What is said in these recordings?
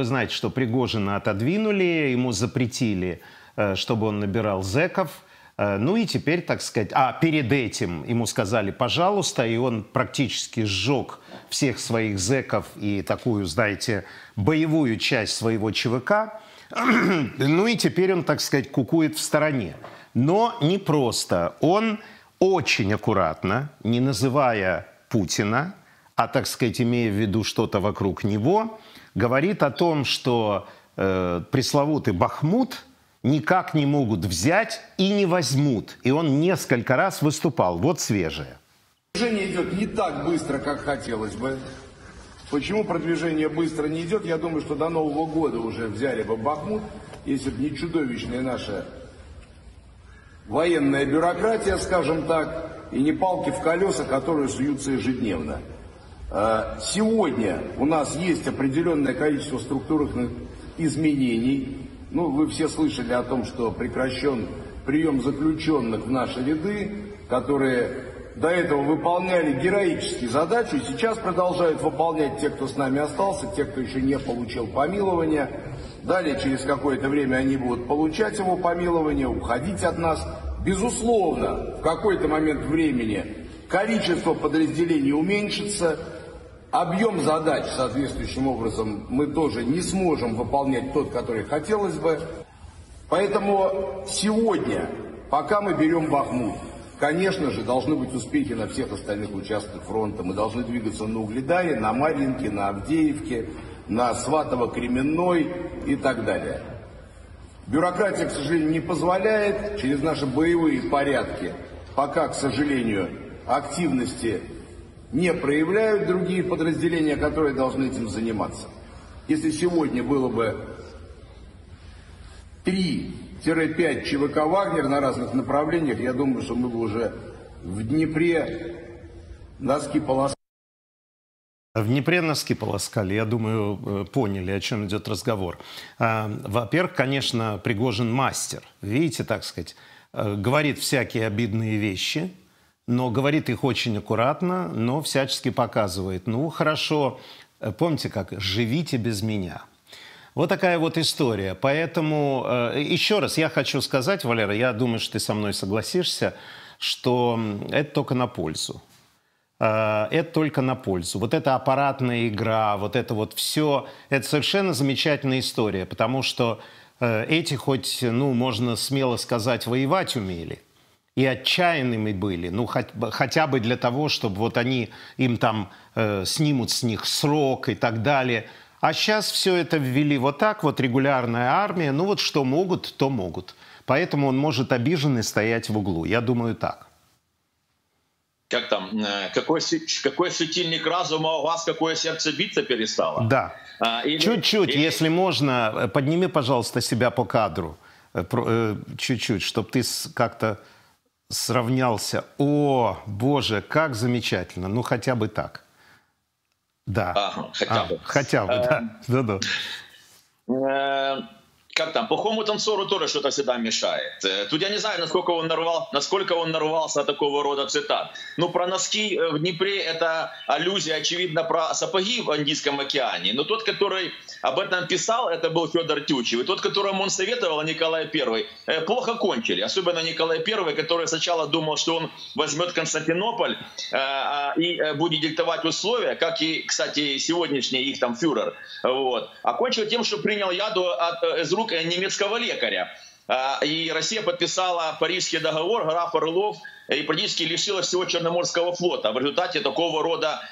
вы знаете, что Пригожина отодвинули, ему запретили, э, чтобы он набирал зеков. Э, ну и теперь, так сказать, а перед этим ему сказали «пожалуйста», и он практически сжег всех своих зеков и такую, знаете, боевую часть своего ЧВК. Ну и теперь он, так сказать, кукует в стороне. Но не просто. Он очень аккуратно, не называя Путина, а, так сказать, имея в виду что-то вокруг него, говорит о том, что э, пресловутый Бахмут никак не могут взять и не возьмут. И он несколько раз выступал. Вот свежее. Движение идет не так быстро, как хотелось бы. Почему продвижение быстро не идет? Я думаю, что до Нового года уже взяли бы Бахмут, если бы не чудовищная наша военная бюрократия, скажем так, и не палки в колеса, которые суются ежедневно. А, сегодня у нас есть определенное количество структурных изменений. Ну, вы все слышали о том, что прекращен прием заключенных в наши ряды, которые до этого выполняли героические задачи, и сейчас продолжают выполнять те, кто с нами остался, те, кто еще не получил помилования. Далее, через какое-то время они будут получать его помилование, уходить от нас. Безусловно, в какой-то момент времени количество подразделений уменьшится, объем задач соответствующим образом мы тоже не сможем выполнять тот, который хотелось бы. Поэтому сегодня, пока мы берем Бахмут, Конечно же, должны быть успехи на всех остальных участках фронта. Мы должны двигаться на Угледаре, на Марьинке, на Авдеевке, на Сватово-Кременной и так далее. Бюрократия, к сожалению, не позволяет через наши боевые порядки, пока, к сожалению, активности не проявляют другие подразделения, которые должны этим заниматься. Если сегодня было бы три 5 ЧВК «Вагнер» на разных направлениях, я думаю, что мы бы уже в Днепре носки полоскали. В Днепре носки полоскали, я думаю, э, поняли, о чем идет разговор. А, во-первых, конечно, Пригожин мастер, видите, так сказать, э, говорит всякие обидные вещи, но говорит их очень аккуратно, но всячески показывает, ну, хорошо, э, помните как, живите без меня – вот такая вот история. Поэтому э, еще раз я хочу сказать, Валера, я думаю, что ты со мной согласишься, что это только на пользу. Э, это только на пользу. Вот эта аппаратная игра, вот это вот все, это совершенно замечательная история, потому что эти хоть, ну, можно смело сказать, воевать умели и отчаянными были, ну хоть, хотя бы для того, чтобы вот они им там э, снимут с них срок и так далее. А сейчас все это ввели вот так, вот регулярная армия, ну вот что могут, то могут. Поэтому он может обиженный стоять в углу. Я думаю так. Как там, э, какой, какой светильник разума у вас, какое сердце биться перестало? Да. А, Чуть-чуть, или... если можно, э, подними, пожалуйста, себя по кадру. Э, чуть-чуть, чтобы ты как-то сравнялся. О, боже, как замечательно. Ну, хотя бы так. Да. А, хотя а, бы. Хотя бы, да. Да-да. Э, как там, плохому танцору тоже что-то всегда мешает. Э, тут я не знаю, насколько он нарвал, насколько он нарвался такого рода цитат. Ну, про носки в Днепре это аллюзия, очевидно, про сапоги в Индийском океане. Но тот, который об этом писал, это был Федор Тючев. И тот, которому он советовал, Николай I, э, плохо кончили. Особенно Николай I, который сначала думал, что он возьмет Константинополь э, а, и э, будет диктовать условия, как и, кстати, сегодняшний их там фюрер. Вот. А кончил тем, что принял яду от, из рук немецкого лекаря. И Россия подписала Парижский договор, граф Орлов, и практически лишилась всего Черноморского флота в результате такого рода,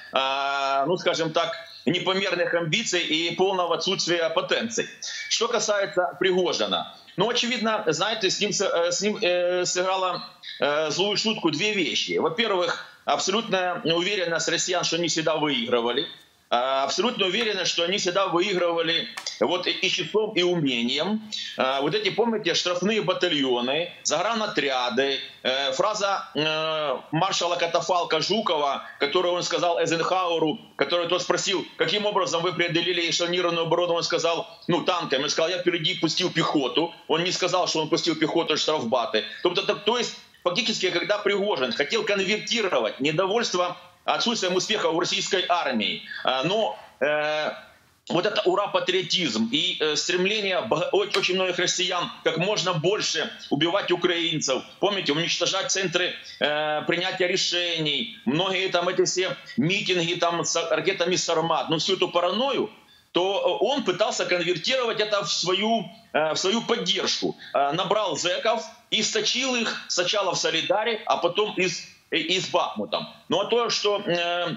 ну скажем так, непомерных амбиций и полного отсутствия потенций. Что касается Пригожина, ну, очевидно, знаете, с ним, э, с ним э, сыграла э, злую шутку две вещи. Во-первых, абсолютная уверенность россиян, что они всегда выигрывали. А, абсолютно уверены, что они всегда выигрывали вот и числом, и умением. А, вот эти, помните, штрафные батальоны, загранотряды, э, фраза э, маршала Катафалка Жукова, которую он сказал Эйзенхауэру, который тот спросил, каким образом вы преодолели эшелонированную оборону, он сказал, ну, танками. Он сказал, я впереди пустил пехоту. Он не сказал, что он пустил пехоту штрафбаты. То, то, то есть, фактически, когда Пригожин хотел конвертировать недовольство отсутствием успеха у российской армии. А, но э, вот это ура-патриотизм и э, стремление очень многих россиян как можно больше убивать украинцев. Помните, уничтожать центры э, принятия решений, многие там эти все митинги там с ракетами «Сармат», ну всю эту паранойю, то он пытался конвертировать это в свою, э, в свою поддержку. Э, набрал зэков, источил их сначала в Солидаре, а потом из, из Бахмута. Ну а то, что э,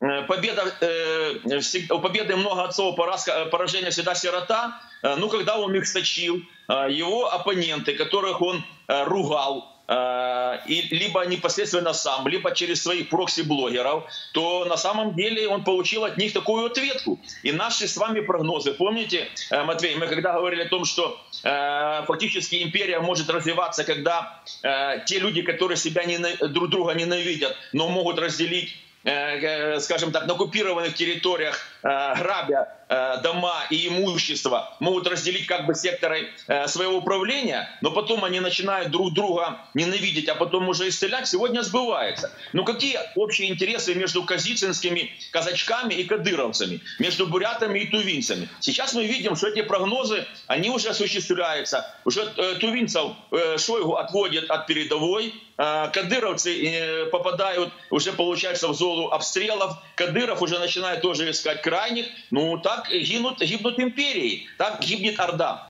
Э, победа, э, у победы много отцов, поражения всегда сирота. Ну, когда он их сточил, его оппоненты, которых он ругал, и либо непосредственно сам, либо через своих прокси-блогеров, то на самом деле он получил от них такую ответку. И наши с вами прогнозы, помните, Матвей, мы когда говорили о том, что фактически империя может развиваться, когда те люди, которые себя не, друг друга ненавидят, но могут разделить Э, э, скажем так, на оккупированных территориях, э, грабя дома и имущество, могут разделить как бы секторы своего управления, но потом они начинают друг друга ненавидеть, а потом уже и стрелять, сегодня сбывается. Но какие общие интересы между казицинскими казачками и кадыровцами, между бурятами и тувинцами? Сейчас мы видим, что эти прогнозы, они уже осуществляются. Уже тувинцев Шойгу отводят от передовой, кадыровцы попадают уже, получается, в зону обстрелов. Кадыров уже начинает тоже искать крайних. Ну, так гибнут, гибнут империи, так гибнет Орда.